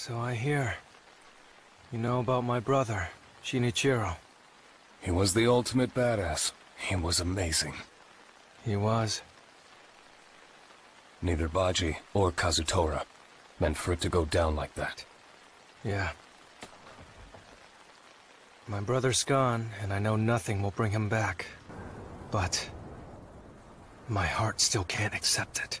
So I hear. You know about my brother, Shinichiro. He was the ultimate badass. He was amazing. He was. Neither Baji or Kazutora meant for it to go down like that. Yeah. My brother's gone, and I know nothing will bring him back. But... My heart still can't accept it.